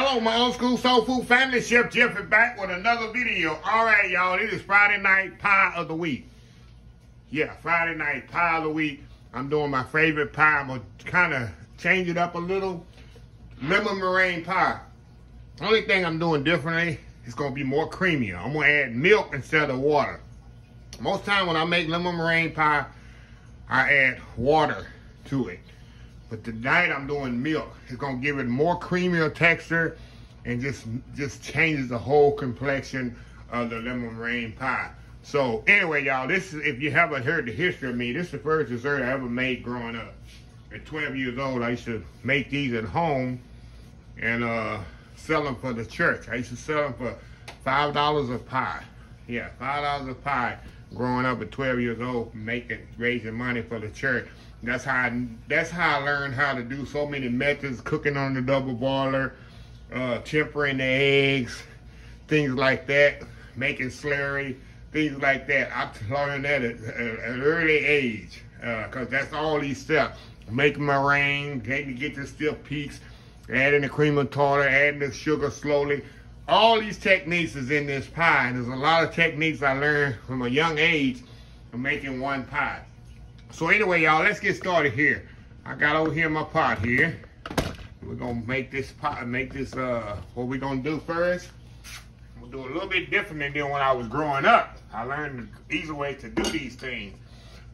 Hello, my old school soul food family. Chef Jeffery back with another video. All right, y'all. It is Friday night pie of the week. Yeah, Friday night pie of the week. I'm doing my favorite pie. I'm gonna kind of change it up a little. Lemon meringue pie. Only thing I'm doing differently is gonna be more creamier. I'm gonna add milk instead of water. Most time when I make lemon meringue pie, I add water to it. But tonight I'm doing milk. It's gonna give it more creamier texture and just just changes the whole complexion of the lemon meringue pie. So anyway, y'all, this is if you haven't heard the history of me, this is the first dessert I ever made growing up. At 12 years old, I used to make these at home and uh, sell them for the church. I used to sell them for five dollars a pie. Yeah, five dollars a pie. Growing up at 12 years old, making raising money for the church. That's how I, that's how I learned how to do so many methods, cooking on the double boiler, uh, tempering the eggs, things like that, making slurry, things like that. I learned that at, at an early age because uh, that's all these steps. Making meringue, getting to get the stiff peaks, adding the cream of tartar, adding the sugar slowly. All these techniques is in this pie, and there's a lot of techniques I learned from a young age of making one pie. So anyway, y'all, let's get started here. I got over here my pot here. We're gonna make this pot, make this, uh, what we're gonna do first. We'll do a little bit different than when I was growing up. I learned the easy way to do these things.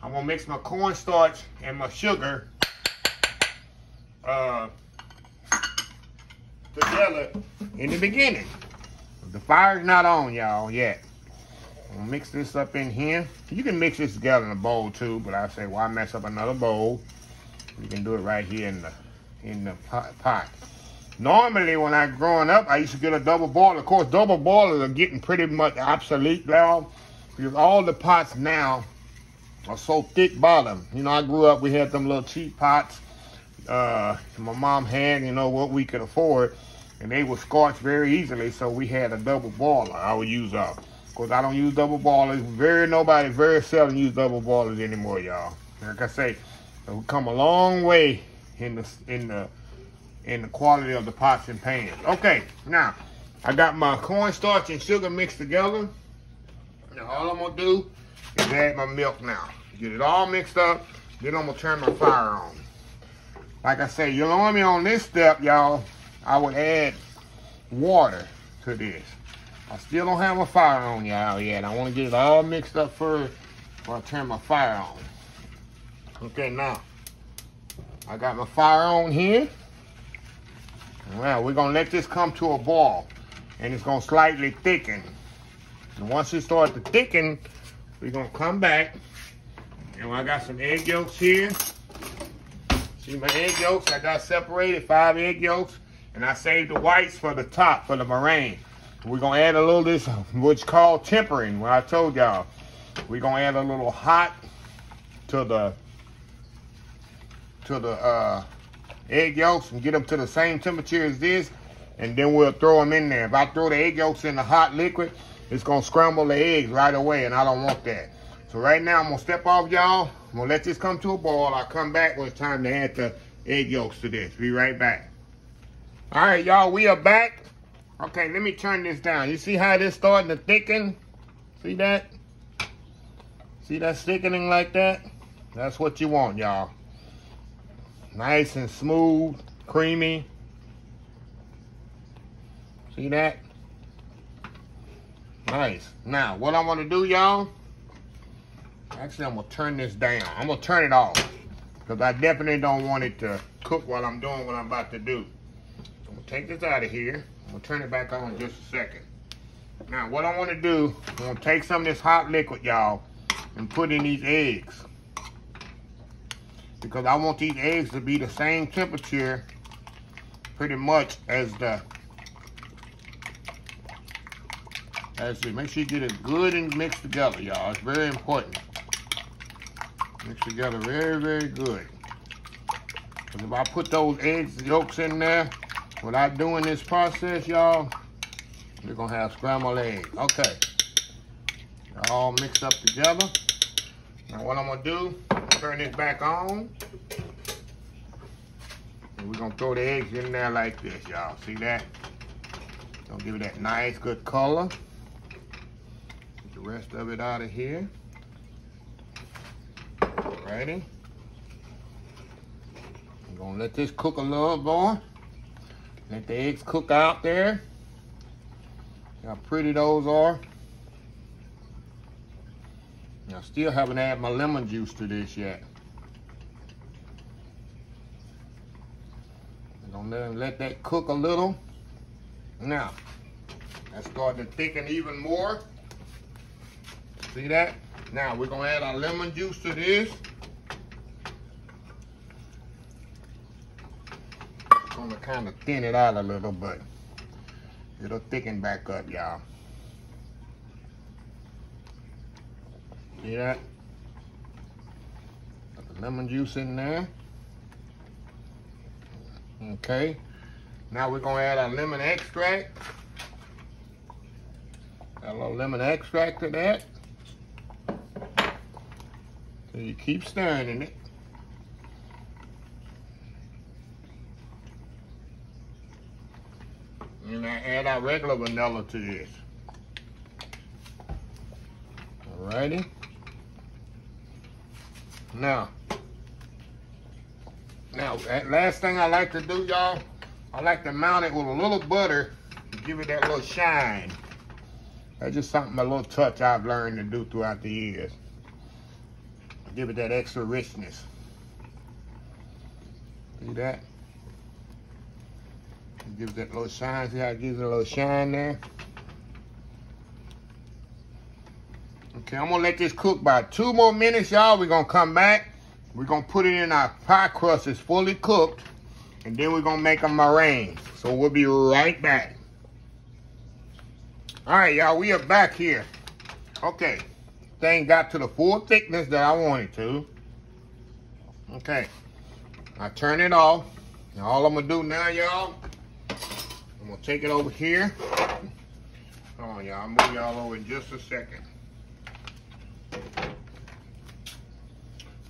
I'm gonna mix my cornstarch and my sugar uh, together in the beginning. The fire's not on, y'all, yet. We'll mix this up in here. You can mix this together in a bowl too, but I say, why mess up another bowl? You can do it right here in the in the pot. Normally, when I growing up, I used to get a double boiler. Of course, double boilers are getting pretty much obsolete now because all the pots now are so thick bottom. You know, I grew up, we had them little cheap pots. Uh, my mom had, you know, what we could afford, and they were scorched very easily, so we had a double boiler I would use up. Because I don't use double boilers. Very nobody, very seldom use double boilers anymore, y'all. Like I say, we've come a long way in the in the in the quality of the pots and pans. Okay, now I got my cornstarch and sugar mixed together. Now all I'm gonna do is add my milk now. Get it all mixed up, then I'm gonna turn my fire on. Like I say, you'll only on this step, y'all. I would add water to this. I still don't have my fire on y'all yet. I want to get it all mixed up first before I turn my fire on. Okay, now, I got my fire on here. Well, we're going to let this come to a boil. And it's going to slightly thicken. And once it starts to thicken, we're going to come back. And I got some egg yolks here. See my egg yolks? I got separated, five egg yolks. And I saved the whites for the top, for the meringue. We're gonna add a little this, what's called tempering, what I told y'all. We're gonna add a little hot to the to the uh, egg yolks and get them to the same temperature as this, and then we'll throw them in there. If I throw the egg yolks in the hot liquid, it's gonna scramble the eggs right away, and I don't want that. So right now, I'm gonna step off, y'all. I'm gonna let this come to a boil. I'll come back when it's time to add the egg yolks to this. Be right back. All right, y'all, we are back. Okay, let me turn this down. You see how this starting to thicken? See that? See that thickening like that? That's what you want, y'all. Nice and smooth, creamy. See that? Nice. Now, what I'm gonna do, y'all, actually I'm gonna turn this down. I'm gonna turn it off because I definitely don't want it to cook while I'm doing what I'm about to do. I'm gonna take this out of here. Gonna turn it back on in just a second. Now, what I wanna do, I'm gonna take some of this hot liquid, y'all, and put in these eggs. Because I want these eggs to be the same temperature pretty much as the as the, make sure you get it good and mixed together, y'all. It's very important. Mix together very, very good. Because if I put those eggs yolks in there, Without doing this process, y'all, you're gonna have scrambled eggs. Okay. all mixed up together. Now what I'm gonna do, turn this back on. And we're gonna throw the eggs in there like this, y'all. See that? Gonna give it that nice, good color. Get the rest of it out of here. Alrighty. I'm gonna let this cook a little more. Let the eggs cook out there. See how pretty those are. I still haven't added my lemon juice to this yet. I'm gonna let, let that cook a little. Now, that's starting to thicken even more. See that? Now we're gonna add our lemon juice to this. Gonna kind of thin it out a little, but it'll thicken back up, y'all. See that? Put the lemon juice in there. Okay. Now we're gonna add our lemon extract. Add a little lemon extract to that. So you keep stirring in it. And I add our regular vanilla to this. Alrighty. Now, now, last thing I like to do, y'all, I like to mount it with a little butter to give it that little shine. That's just something, a little touch I've learned to do throughout the years. Give it that extra richness. See that? Gives it gives that little shine. See how it gives it a little shine there? Okay, I'm gonna let this cook about two more minutes, y'all. We're gonna come back. We're gonna put it in our pie crust. It's fully cooked. And then we're gonna make a meringue. So we'll be right back. All right, y'all, we are back here. Okay, thing got to the full thickness that I wanted to. Okay, I turn it off. Now all I'm gonna do now, y'all, I'm gonna take it over here. Come on, y'all, I'll move y'all over in just a second.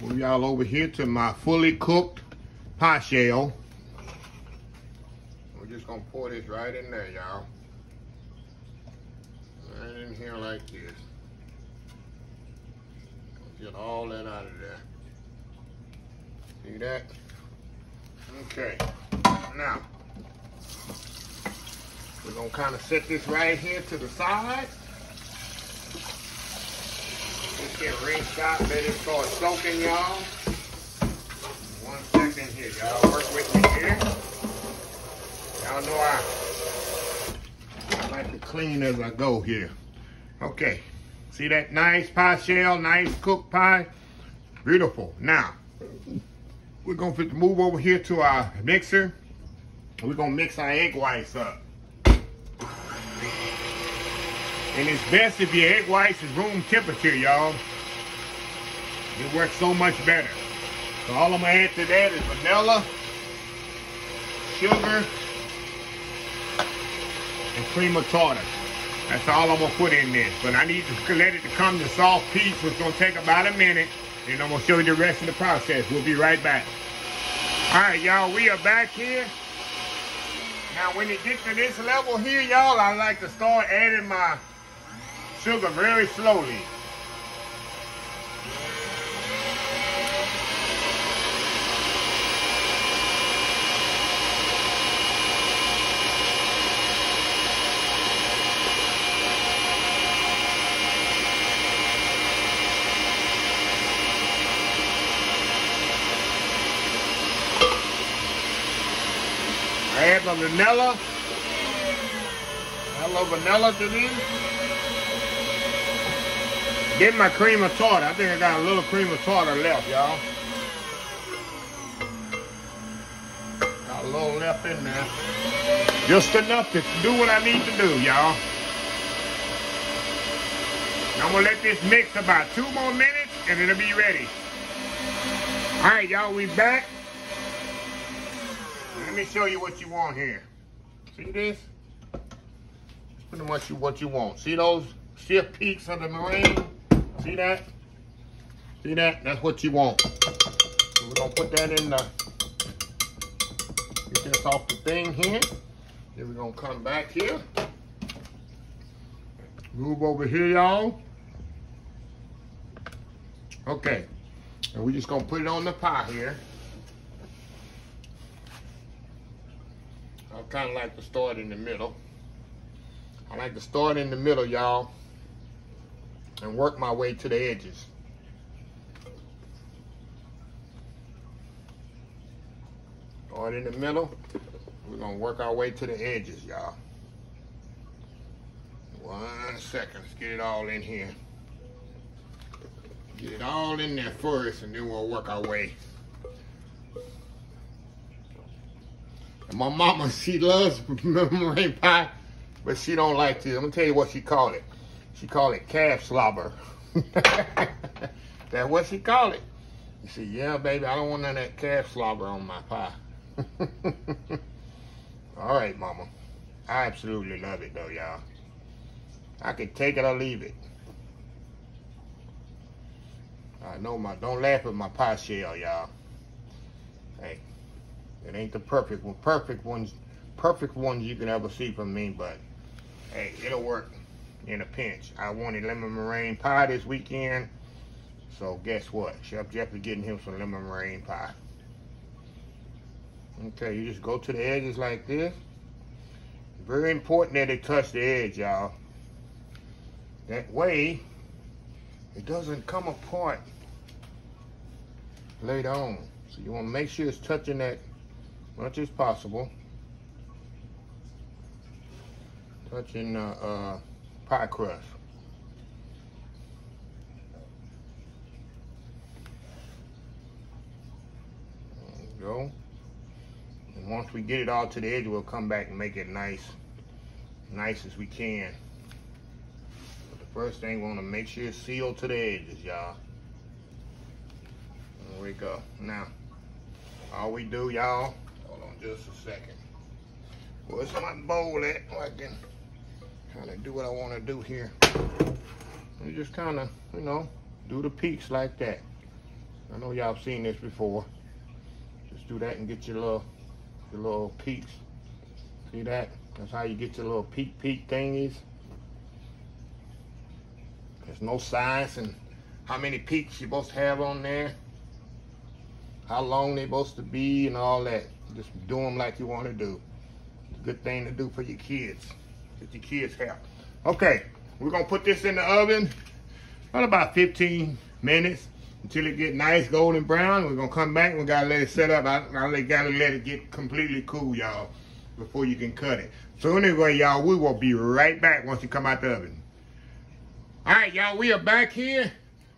Move y'all over here to my fully cooked pie shell. We're just gonna pour this right in there, y'all. Right in here like this. Get all that out of there. See that? Okay. Now, we're gonna kind of set this right here to the side. Get rinsed out, let it start soaking, y'all. One second here, y'all. Work with me here. Y'all know I, I like to clean as I go here. Okay. See that nice pie shell, nice cooked pie? Beautiful. Now, we're to move over here to our mixer. We're to mix our egg whites up. And it's best if your egg whites is room temperature, y'all. It works so much better. So all I'm gonna add to that is vanilla, sugar, and cream of tartar. That's all I'm gonna put in this. But I need to let it to come to soft peaks, which is gonna take about a minute. And I'm gonna show you the rest of the process. We'll be right back. All right, y'all, we are back here. Now, when it gets to this level here, y'all, I like to start adding my sugar very slowly. I add vanilla. A little vanilla to this. Get my cream of tartar. I think I got a little cream of tartar left, y'all. Got a little left in there. Just enough to do what I need to do, y'all. I'm gonna let this mix about two more minutes and it'll be ready. All right, y'all, we back. Let me show you what you want here. See this? Pretty much what you want. See those stiff peaks of the meringue? See that? See that? That's what you want. So we're gonna put that in the Get this off the thing here. Then we're gonna come back here. Move over here, y'all. Okay. And we're just gonna put it on the pie here. Kind of like to start in the middle. I like to start in the middle, y'all, and work my way to the edges. Start in the middle. We're gonna work our way to the edges, y'all. One second, let's get it all in here. Get it all in there first, and then we'll work our way. My mama, she loves meringue pie, but she don't like to. I'm gonna tell you what she called it. She called it calf slobber. That's what she called it. You see, yeah, baby, I don't want none of that calf slobber on my pie. All right, mama. I absolutely love it, though, y'all. I can take it or leave it. I know my, don't laugh at my pie shell, y'all. Hey, it ain't the perfect one. Perfect ones, perfect ones you can ever see from me, but hey, it'll work in a pinch. I wanted lemon meringue pie this weekend, so guess what? Chef Jeff is getting him some lemon meringue pie. Okay, you just go to the edges like this. Very important that it touch the edge, y'all. That way, it doesn't come apart later on. So you want to make sure it's touching that much as possible. Touching uh, uh, pie crust. Go. And once we get it all to the edge, we'll come back and make it nice, nice as we can. But the first thing, we want to make sure it's sealed to the edges, y'all. There we go. Now, all we do, y'all, on just a second. Where's my bowl at? I can kind of do what I want to do here. You just kind of, you know, do the peaks like that. I know y'all seen this before. Just do that and get your little, your little peaks. See that? That's how you get your little peak peak thingies. There's no science and how many peaks you're supposed to have on there how long they're supposed to be and all that. Just do them like you want to do. Good thing to do for your kids. Get your kids help. Okay, we're gonna put this in the oven for about 15 minutes until it get nice golden brown. We're gonna come back we gotta let it set up. I, I gotta let it get completely cool, y'all, before you can cut it. So anyway, y'all, we will be right back once you come out the oven. All right, y'all, we are back here.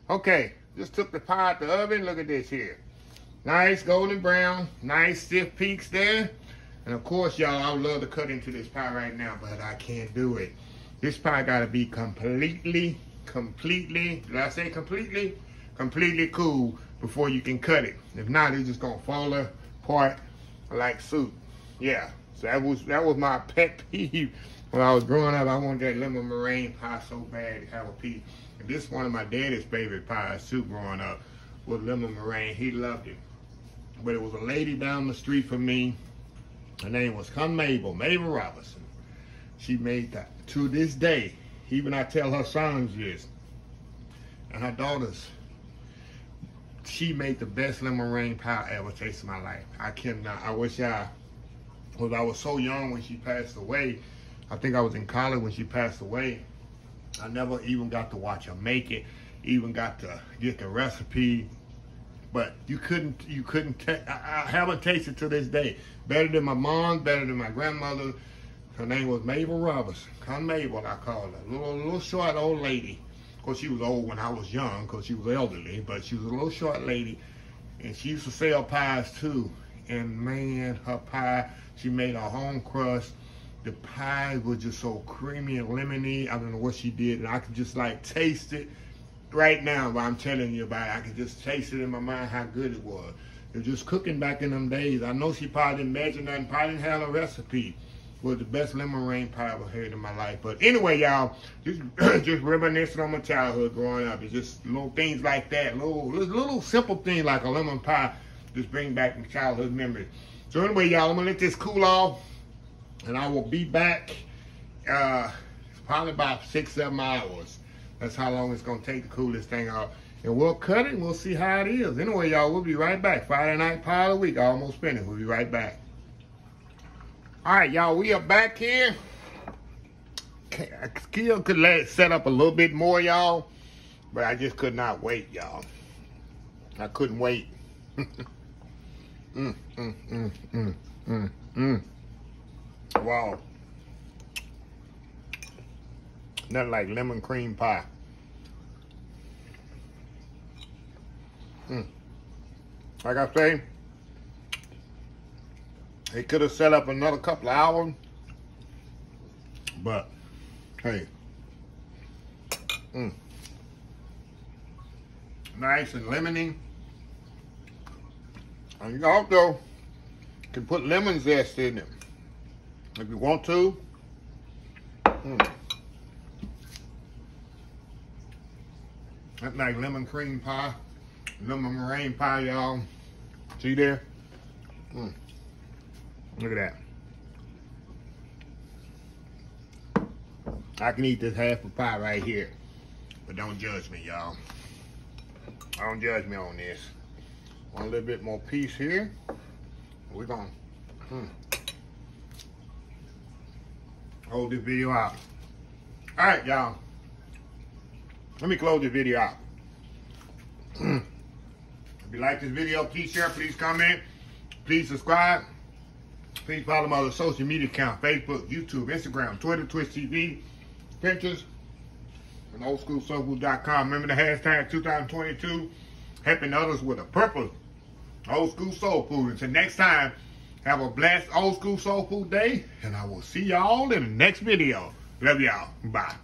Okay, just took the pie out the oven. Look at this here. Nice golden brown, nice stiff peaks there. And of course, y'all, I would love to cut into this pie right now, but I can't do it. This pie gotta be completely, completely, did I say completely? Completely cool before you can cut it. If not, it's just gonna fall apart like soup. Yeah, so that was that was my pet peeve when I was growing up. I wanted that lemon meringue pie so bad to have a piece. And this is one of my daddy's favorite pies too growing up with lemon meringue. He loved it. But it was a lady down the street from me. Her name was Con Mabel, Mabel Robinson. She made that to this day. Even I tell her sons this. And her daughters. She made the best lemon meringue pie I ever tasted in my life. I cannot. I wish I, because I was so young when she passed away. I think I was in college when she passed away. I never even got to watch her make it. Even got to get the recipe but you couldn't you couldn't I, I haven't tasted to this day. Better than my mom better than my grandmother. Her name was Mabel Robinson. Con Mabel I called her. Little little short old lady. Of course she was old when I was young because she was elderly but she was a little short lady. And she used to sell pies too. And man her pie she made a home crust. The pie was just so creamy and lemony. I don't know what she did and I could just like taste it right now, but I'm telling you about it, I can just taste it in my mind how good it was. It was just cooking back in them days. I know she probably didn't measure nothing, probably didn't have a recipe. Was the best lemon meringue pie I've ever had in my life. But anyway, y'all, just just reminiscing on my childhood growing up. It's just little things like that, little little simple things like a lemon pie, just bring back my childhood memories. So anyway, y'all, I'm gonna let this cool off, and I will be back. Uh, probably about six, seven hours. That's how long it's gonna take to cool this thing off. And we'll cut it and we'll see how it is. Anyway, y'all, we'll be right back. Friday night pile of the week, almost finished. We'll be right back. All right, y'all, we are back here. I still could let it set up a little bit more, y'all, but I just could not wait, y'all. I couldn't wait. mm, mm, mm, mm, mm, mm. Wow. Nothing like lemon cream pie. Mm. Like I say, they could have set up another couple of hours, but hey, mm. nice and lemony. And you also can put lemon zest in it if you want to. Mm. That's like lemon cream pie, lemon meringue pie, y'all. See there? Mm. Look at that. I can eat this half a pie right here. But don't judge me, y'all. Don't judge me on this. Want a little bit more piece here. We're gonna hmm, hold this video out. All right, y'all. Let me close this video out. if you like this video, please share, please comment, please subscribe. Please follow my other social media account, Facebook, YouTube, Instagram, Twitter, Twitch TV, Pinterest, and oldschoolsoulfood.com. Remember the hashtag 2022, helping others with a purpose. Old School Soul Food. Until next time, have a blessed Old School Soul Food day, and I will see y'all in the next video. Love y'all. Bye.